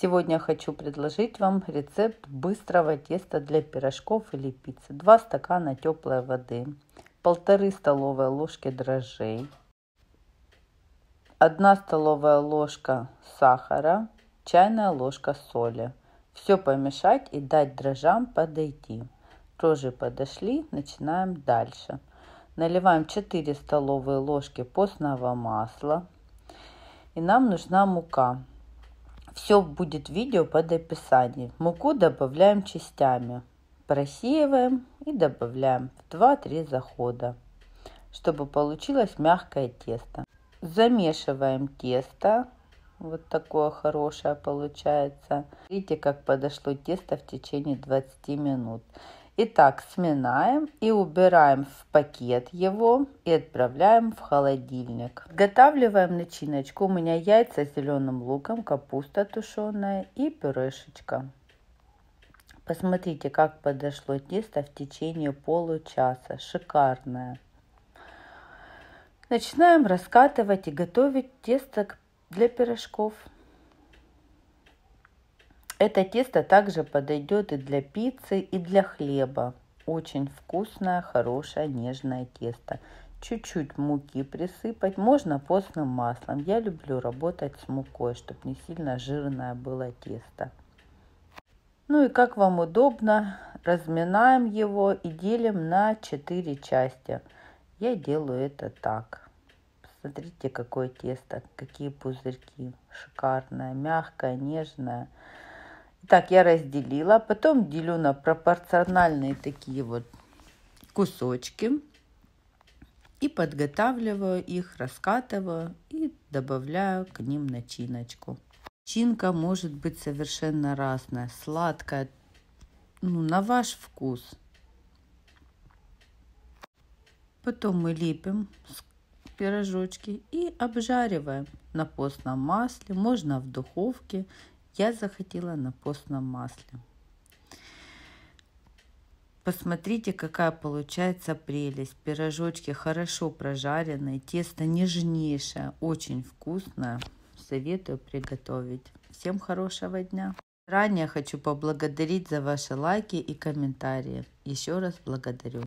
Сегодня хочу предложить вам рецепт быстрого теста для пирожков или пиццы. 2 стакана теплой воды, полторы столовые ложки дрожжей, 1 столовая ложка сахара, чайная ложка соли. Все помешать и дать дрожжам подойти. Дрожжи подошли, начинаем дальше. Наливаем 4 столовые ложки постного масла. И нам нужна мука. Все будет видео под описанием. Муку добавляем частями. Просеиваем и добавляем в 2-3 захода, чтобы получилось мягкое тесто. Замешиваем тесто. Вот такое хорошее получается. Видите, как подошло тесто в течение 20 минут. Итак, сминаем и убираем в пакет его и отправляем в холодильник. Готавливаем начиночку. У меня яйца с зеленым луком, капуста тушеная и пюрешечка. Посмотрите, как подошло тесто в течение получаса. Шикарное. Начинаем раскатывать и готовить тесто для пирожков. Это тесто также подойдет и для пиццы, и для хлеба. Очень вкусное, хорошее, нежное тесто. Чуть-чуть муки присыпать. Можно постным маслом. Я люблю работать с мукой, чтобы не сильно жирное было тесто. Ну и как вам удобно, разминаем его и делим на 4 части. Я делаю это так. Смотрите, какое тесто, какие пузырьки. Шикарное, мягкое, нежное. Так, я разделила. Потом делю на пропорциональные такие вот кусочки. И подготавливаю их, раскатываю и добавляю к ним начиночку. Начинка может быть совершенно разная. Сладкая, ну, на ваш вкус. Потом мы лепим пирожочки и обжариваем на постном масле. Можно в духовке я захотела на постном масле. Посмотрите, какая получается прелесть. Пирожочки хорошо прожаренные, тесто нежнейшее, очень вкусное. Советую приготовить. Всем хорошего дня. Ранее хочу поблагодарить за ваши лайки и комментарии. Еще раз благодарю.